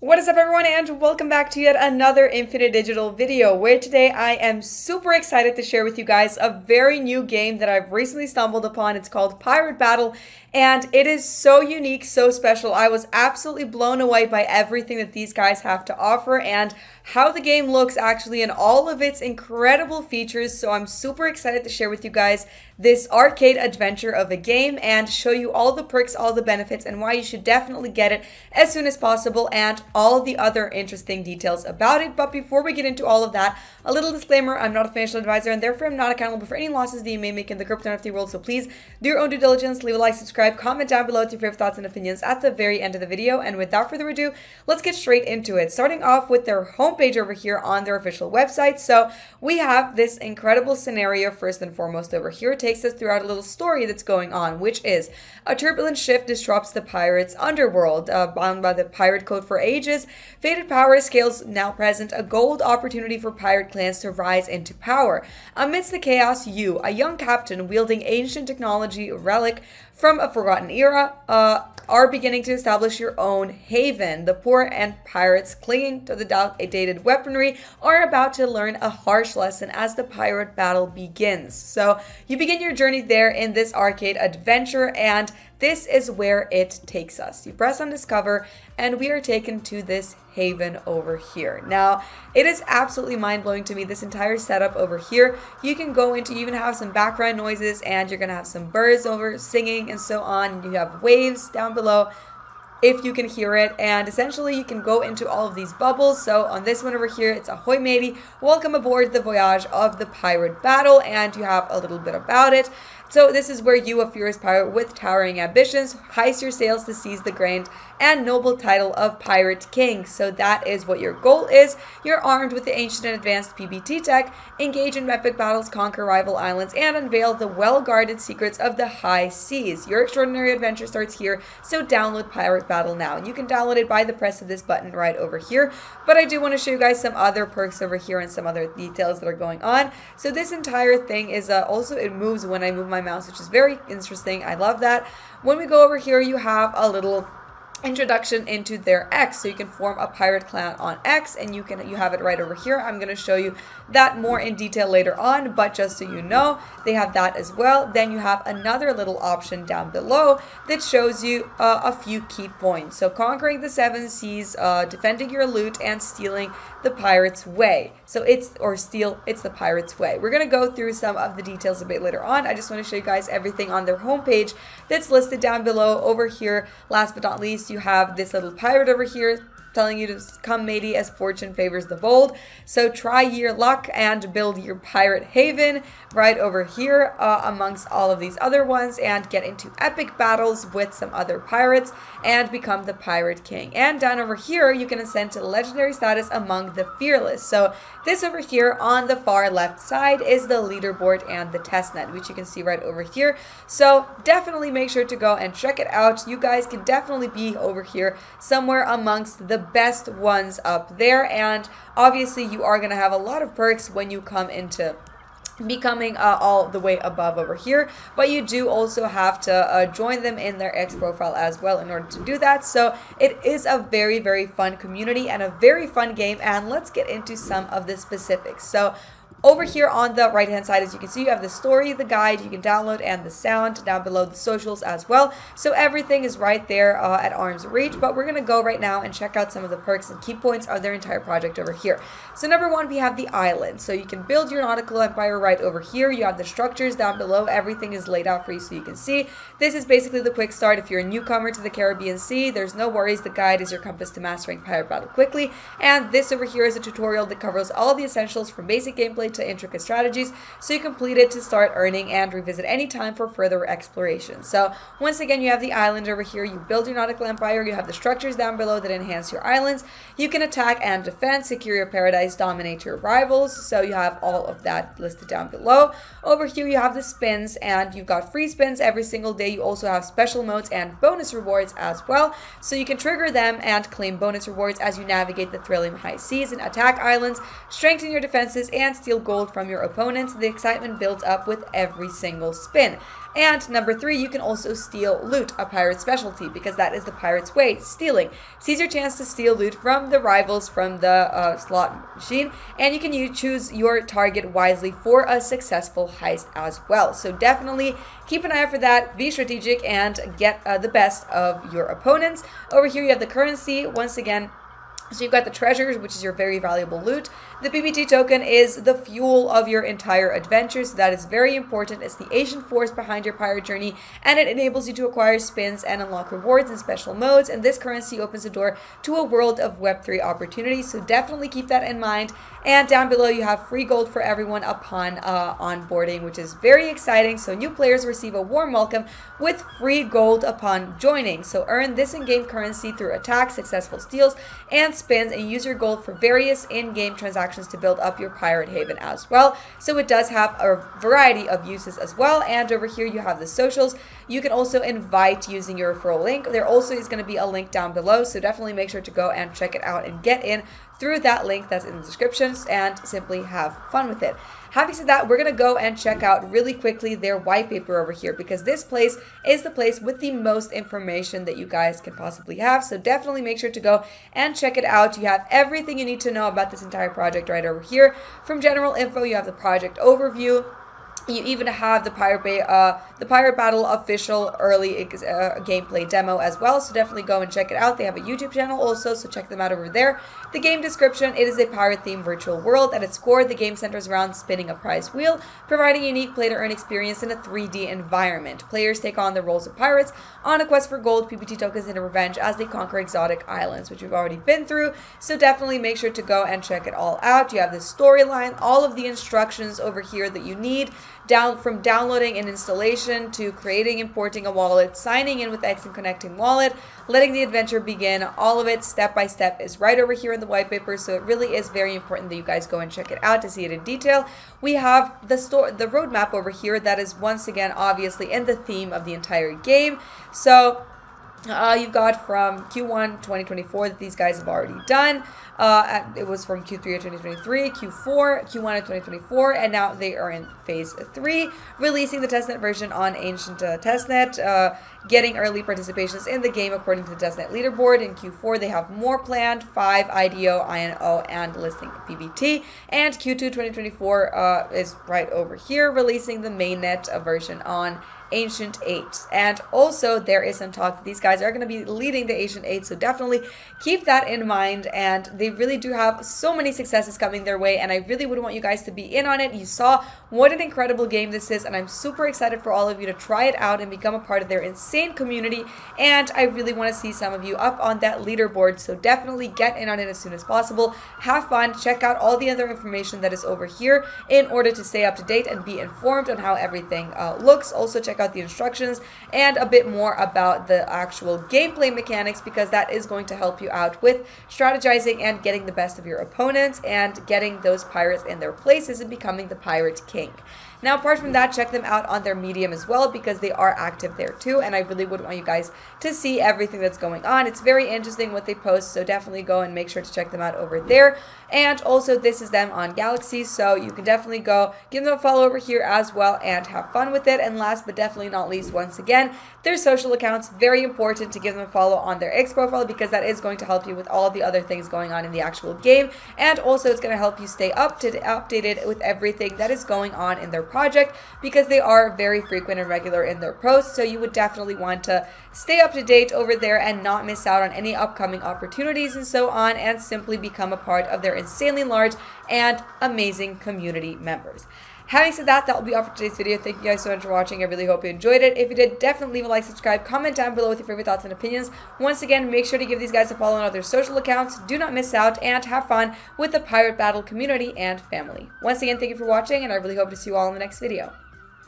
What is up everyone and welcome back to yet another Infinite Digital video where today I am super excited to share with you guys a very new game that I've recently stumbled upon. It's called Pirate Battle and it is so unique, so special. I was absolutely blown away by everything that these guys have to offer and how the game looks actually and all of its incredible features. So I'm super excited to share with you guys this arcade adventure of a game and show you all the perks, all the benefits, and why you should definitely get it as soon as possible and all the other interesting details about it. But before we get into all of that, a little disclaimer, I'm not a financial advisor and therefore I'm not accountable for any losses that you may make in the crypto NFT world. So please do your own due diligence, leave a like, subscribe, comment down below with your favorite thoughts and opinions at the very end of the video. And without further ado, let's get straight into it. Starting off with their homepage over here on their official website. So we have this incredible scenario first and foremost over here. It takes us throughout a little story that's going on, which is a turbulent shift disrupts the pirates' underworld. Uh, bound by the pirate code for ages, faded power scales now present a gold opportunity for pirate clans to rise into power. Amidst the chaos, you, a young captain wielding ancient technology relic from a forgotten era, uh, are beginning to establish your own haven. The poor and pirates clinging to the outdated weaponry are about to learn a harsh lesson as the pirate battle begins. So you begin your journey there in this arcade adventure and this is where it takes us. You press on discover and we are taken to this haven over here. Now, it is absolutely mind-blowing to me, this entire setup over here. You can go into, you even have some background noises and you're to have some birds over singing and so on. You have waves down below if you can hear it. And essentially, you can go into all of these bubbles. So on this one over here, it's ahoy matey, welcome aboard the voyage of the pirate battle. And you have a little bit about it. So this is where you, a furious pirate with towering ambitions, heist your sails to seize the grand and noble title of Pirate King. So that is what your goal is. You're armed with the ancient and advanced PBT tech, engage in epic battles, conquer rival islands, and unveil the well-guarded secrets of the high seas. Your extraordinary adventure starts here, so download Pirate Battle now. And you can download it by the press of this button right over here. But I do want to show you guys some other perks over here and some other details that are going on. So this entire thing is uh, also, it moves when I move my mouse, which is very interesting. I love that. When we go over here, you have a little introduction into their X. So you can form a pirate clan on X and you can you have it right over here. I'm going to show you that more in detail later on, but just so you know, they have that as well. Then you have another little option down below that shows you uh, a few key points. So conquering the seven seas, uh, defending your loot, and stealing the pirate's way. So it's, or steal, it's the pirate's way. We're going to go through some of the details a bit later on. I just want to show you guys everything on their homepage that's listed down below over here. Last but not least, you have this little pirate over here telling you to come matey as fortune favors the bold. So try your luck and build your pirate haven right over here uh, amongst all of these other ones and get into epic battles with some other pirates and become the pirate king. And down over here, you can ascend to legendary status among the fearless. So this over here on the far left side is the leaderboard and the testnet, which you can see right over here. So definitely make sure to go and check it out. You guys can definitely be over here somewhere amongst the best ones up there. And obviously you are going to have a lot of perks when you come into becoming uh, all the way above over here. But you do also have to uh, join them in their X profile as well in order to do that. So it is a very very fun community and a very fun game. And let's get into some of the specifics. So over here on the right hand side, as you can see, you have the story, the guide you can download, and the sound down below the socials as well. So everything is right there uh, at arm's reach, but we're going to go right now and check out some of the perks and key points of their entire project over here. So number one, we have the island. So you can build your nautical empire right over here. You have the structures down below. Everything is laid out for you so you can see. This is basically the quick start. If you're a newcomer to the Caribbean Sea, there's no worries. The guide is your compass to mastering pirate battle quickly. And this over here is a tutorial that covers all the essentials from basic gameplay to intricate strategies, so you complete it to start earning and revisit any time for further exploration. So once again, you have the island over here, you build your nautical empire, you have the structures down below that enhance your islands, you can attack and defend, secure your paradise, dominate your rivals, so you have all of that listed down below. Over here, you have the spins, and you've got free spins every single day. You also have special modes and bonus rewards as well, so you can trigger them and claim bonus rewards as you navigate the thrilling high seas and attack islands, strengthen your defenses, and steal steal gold from your opponents. The excitement builds up with every single spin. And number three, you can also steal loot, a pirate specialty, because that is the pirate's way, stealing. Seize your chance to steal loot from the rivals from the uh, slot machine, and you can choose your target wisely for a successful heist as well. So definitely keep an eye out for that, be strategic, and get uh, the best of your opponents. Over here you have the currency, once again, so you've got the treasures, which is your very valuable loot. The PBT token is the fuel of your entire adventure, so that is very important. It's the Ancient force behind your pirate journey, and it enables you to acquire spins and unlock rewards in special modes, and this currency opens the door to a world of Web3 opportunities, so definitely keep that in mind. And down below, you have free gold for everyone upon uh, onboarding, which is very exciting. So new players receive a warm welcome with free gold upon joining. So earn this in-game currency through attacks, successful steals, and spins, and use your gold for various in-game transactions to build up your pirate haven as well. So it does have a variety of uses as well. And over here, you have the socials. You can also invite using your referral link. There also is going to be a link down below, so definitely make sure to go and check it out and get in through that link that's in the descriptions and simply have fun with it. Having said that, we're going to go and check out really quickly their white paper over here because this place is the place with the most information that you guys can possibly have. So definitely make sure to go and check it out. You have everything you need to know about this entire project right over here. From general info, you have the project overview, you even have the Pirate Bay, uh, the Pirate Battle official early uh, gameplay demo as well, so definitely go and check it out. They have a YouTube channel also, so check them out over there. The game description, it is a pirate-themed virtual world. At its core, the game centers around spinning a prize wheel, providing a unique play-to-earn experience in a 3D environment. Players take on the roles of pirates on a quest for gold, PBT tokens, and revenge as they conquer exotic islands, which we've already been through, so definitely make sure to go and check it all out. You have the storyline, all of the instructions over here that you need down from downloading and installation to creating importing a wallet signing in with X and connecting wallet letting the adventure begin. All of it step by step is right over here in the white paper so it really is very important that you guys go and check it out to see it in detail. We have the store the roadmap over here that is once again obviously in the theme of the entire game. So uh, you've got from Q1 2024 that these guys have already done. Uh, it was from Q3 of 2023, Q4, Q1 of 2024, and now they are in phase three, releasing the testnet version on Ancient uh, Testnet, uh, getting early participations in the game according to the testnet leaderboard. In Q4, they have more planned, five IDO, INO, and listing PBT. And Q2 2024 uh, is right over here, releasing the mainnet version on Ancient 8. And also, there is some talk that these guys are going to be leading the Ancient 8, so definitely keep that in mind. And they really do have so many successes coming their way, and I really would want you guys to be in on it. You saw what an incredible game this is, and I'm super excited for all of you to try it out and become a part of their insane community. And I really want to see some of you up on that leaderboard, so definitely get in on it as soon as possible. Have fun, check out all the other information that is over here in order to stay up to date and be informed on how everything uh, looks. Also, check out the instructions and a bit more about the actual gameplay mechanics because that is going to help you out with strategizing and getting the best of your opponents and getting those pirates in their places and becoming the pirate king pink. Now, apart from that, check them out on their Medium as well because they are active there too. And I really would want you guys to see everything that's going on. It's very interesting what they post, so definitely go and make sure to check them out over there. And also, this is them on Galxe, so you can definitely go give them a follow over here as well and have fun with it. And last but definitely not least, once again, their social accounts, very important to give them a follow on their X profile because that is going to help you with all the other things going on in the actual game. And also, it's going to help you stay up to updated with everything that is going on in their project because they are very frequent and regular in their posts. So you would definitely want to stay up to date over there and not miss out on any upcoming opportunities and so on and simply become a part of their insanely large and amazing community members. Having said that, that will be all for today's video. Thank you guys so much for watching. I really hope you enjoyed it. If you did, definitely leave a like, subscribe, comment down below with your favorite thoughts and opinions. Once again, make sure to give these guys a follow on all their social accounts. Do not miss out and have fun with the Pirate Battle community and family. Once again, thank you for watching, and I really hope to see you all in the next video.